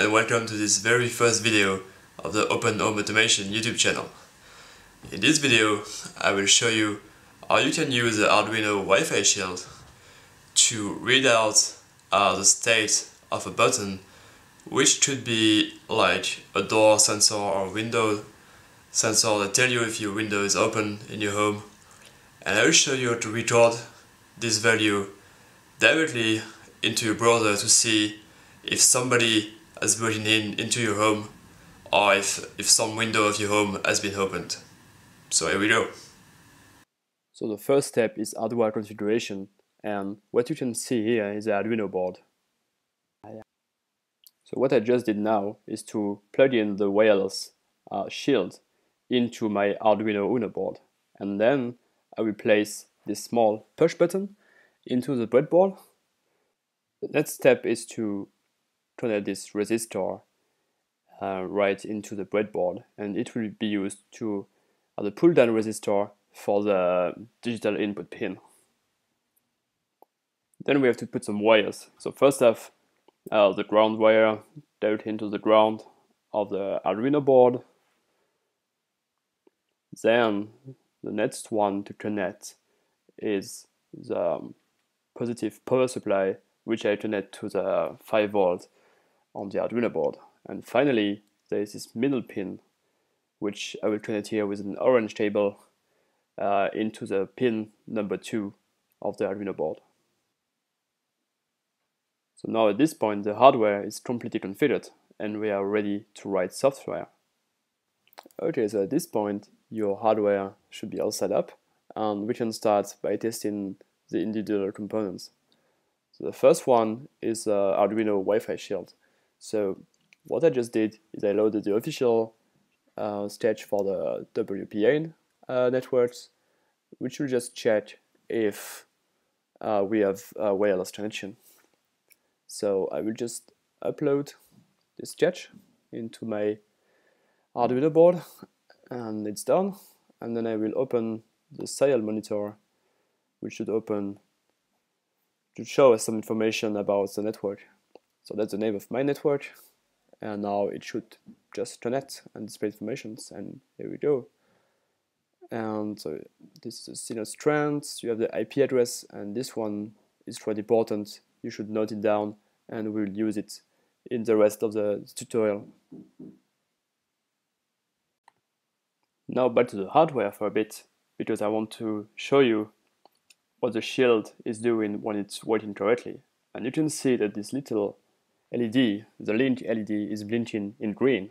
and welcome to this very first video of the Open Home Automation YouTube channel. In this video I will show you how you can use the Arduino Wi-Fi shield to read out uh, the state of a button which could be like a door sensor or window sensor that tell you if your window is open in your home and I will show you how to record this value directly into your browser to see if somebody has broken in into your home or if, if some window of your home has been opened. So here we go. So the first step is hardware configuration and what you can see here is the Arduino board. So what I just did now is to plug in the wireless uh, shield into my Arduino Uno board and then I will place this small push button into the breadboard. The next step is to connect this resistor uh, right into the breadboard and it will be used to uh, the pull down resistor for the digital input pin. Then we have to put some wires. So first off, uh, the ground wire directly into the ground of the Arduino board. Then the next one to connect is the positive power supply which I connect to the 5 volt on the Arduino board. And finally, there is this middle pin, which I will connect here with an orange cable uh, into the pin number 2 of the Arduino board. So now at this point, the hardware is completely configured and we are ready to write software. Okay, so at this point, your hardware should be all set up and we can start by testing the individual components. So the first one is uh, Arduino Wi-Fi shield. So what I just did is I loaded the official uh, for the WPA uh, networks, which will just check if uh, we have a wireless connection. So I will just upload this sketch into my Arduino board and it's done. And then I will open the serial monitor, which should open to show us some information about the network. So that's the name of my network. And now it should just connect and display informations. And here we go. And so this is the signal strength. You have the IP address, and this one is quite important. You should note it down, and we'll use it in the rest of the tutorial. Now back to the hardware for a bit, because I want to show you what the shield is doing when it's working correctly. And you can see that this little LED, the link LED is blinking in green,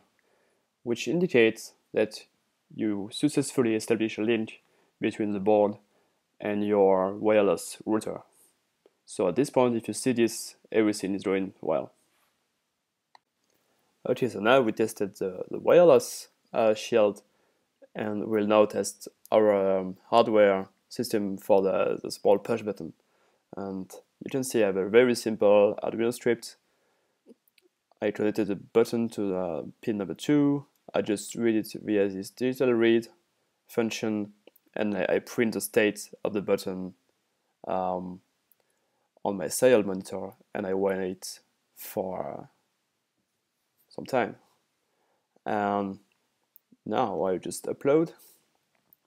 which indicates that you successfully establish a link between the board and your wireless router. So at this point, if you see this, everything is going well. Okay, so now we tested the, the wireless uh, shield and we'll now test our um, hardware system for the, the small push button. And you can see I have a very simple Arduino script I connected the button to the pin number 2. I just read it via this digital read function and I, I print the state of the button um, on my serial monitor and I wait for some time. And now I just upload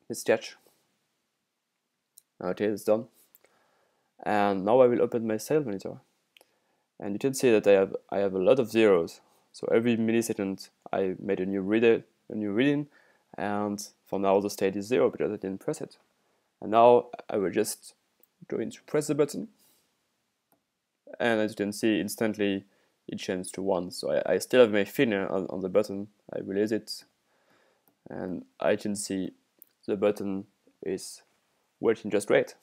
the sketch. Okay, it's done. And now I will open my serial monitor and you can see that I have I have a lot of zeros. So every millisecond I made a new reader, a new reading, and for now the state is zero because I didn't press it. And now I will just go into press the button, and as you can see, instantly it changed to one. So I, I still have my finger on, on the button. I release it, and I can see the button is working just great.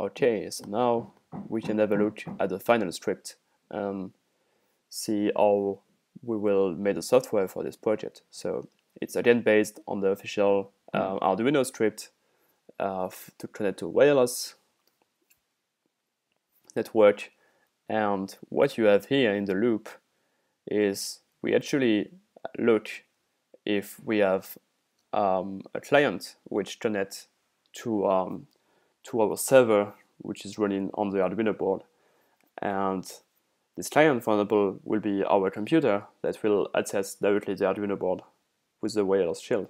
Okay, so now we can have a look at the final script and see how we will make the software for this project. So it's again based on the official uh, Arduino script uh, to connect to wireless network. And what you have here in the loop is we actually look if we have um, a client which connects to um, to our server which is running on the Arduino board. And This client, for example, will be our computer that will access directly the Arduino board with the wireless shield.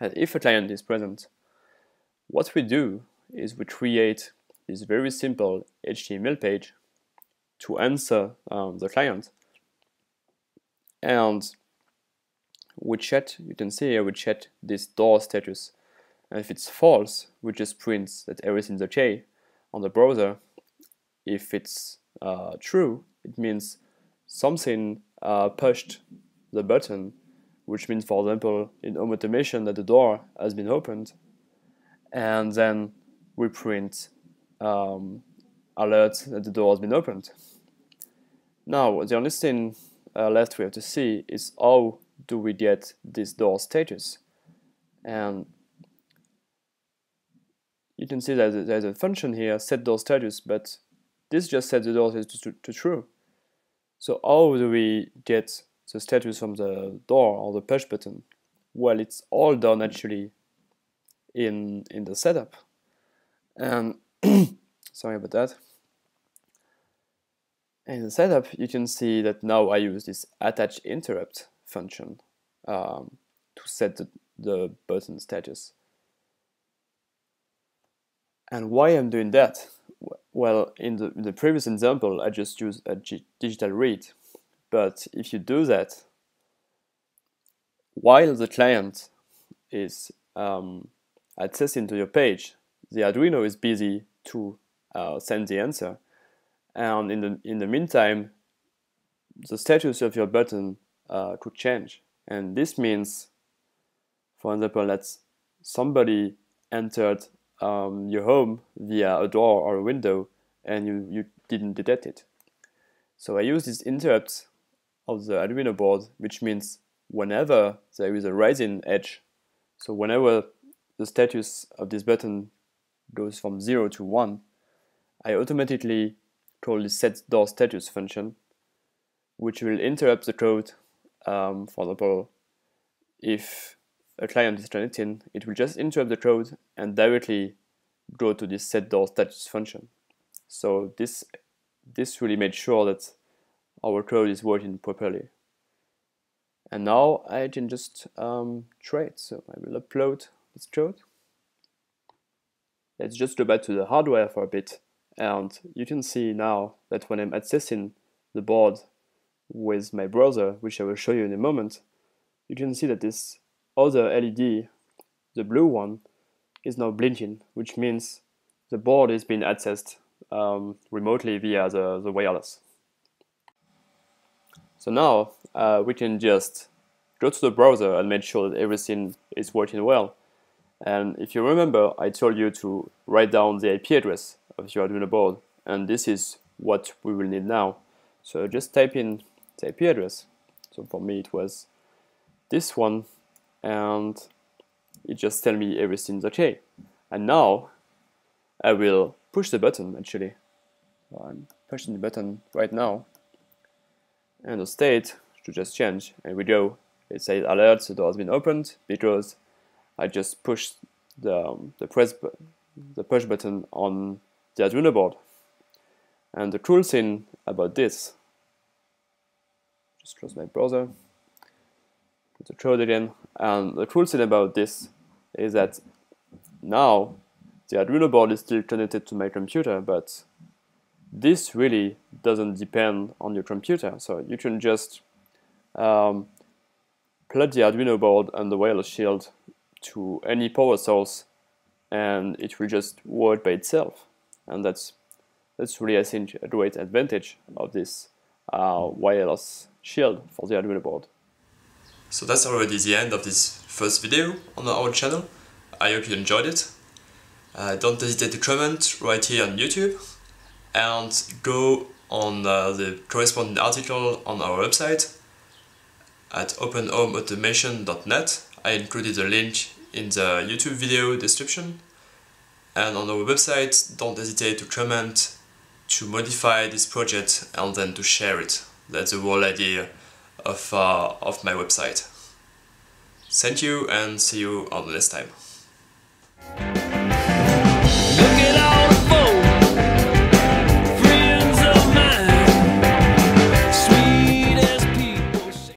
And if a client is present, what we do is we create this very simple HTML page to answer um, the client. And we check, you can see here, we check this door status. And if it's false, we just print that everything's okay on the browser. If it's uh, true, it means something uh, pushed the button, which means, for example, in home automation that the door has been opened. And then we print um, alert that the door has been opened. Now, the only thing uh, left we have to see is how do we get this door status. And you can see that there's a function here, set door status, but this just sets the door status to, to true. So how do we get the status from the door or the push button? Well, it's all done actually in, in the setup. And sorry about that. In the setup, you can see that now I use this attach interrupt function um, to set the, the button status. And why I'm doing that? Well, in the, the previous example, I just used a digital read. But if you do that, while the client is um, accessing to your page, the Arduino is busy to uh, send the answer. And in the, in the meantime, the status of your button uh, could change. And this means, for example, that somebody entered um, your home via a door or a window and you, you didn't detect it. So I use this interrupt of the Arduino board, which means whenever there is a rising edge, so whenever the status of this button goes from 0 to 1, I automatically call the set door status function, which will interrupt the code. Um, for example, if a client is connecting, it will just interrupt the code and directly go to this set door status function. So this this really made sure that our code is working properly. And now I can just um, try it. So I will upload this code. Let's just go back to the hardware for a bit. And you can see now that when I'm accessing the board with my browser, which I will show you in a moment, you can see that this other LED, the blue one, is now blinking, which means the board is being accessed um, remotely via the, the wireless. So now uh, we can just go to the browser and make sure that everything is working well. And if you remember, I told you to write down the IP address of your Arduino board, and this is what we will need now. So just type in the IP address. So for me it was this one, and it just tell me everything's okay. And now I will push the button actually. I'm pushing the button right now, and the state should just change. And we go. It says alert, the door has been opened because I just push the, um, the press the push button on the Arduino board. And the cool thing about this, just close my browser, put the code again, and the cool thing about this is that now the Arduino board is still connected to my computer, but this really doesn't depend on your computer. So you can just um, plug the Arduino board and the wireless shield to any power source and it will just work by itself. And that's that's really I think a great advantage of this uh, wireless shield for the Arduino board. So that's already the end of this first video on our channel. I hope you enjoyed it. Uh, don't hesitate to comment right here on YouTube and go on uh, the corresponding article on our website at openhomeautomation.net I included a link in the YouTube video description. And on our website, don't hesitate to comment, to modify this project, and then to share it. That's the whole idea of, uh, of my website. Thank you and see you on the next time.